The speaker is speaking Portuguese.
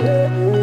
Música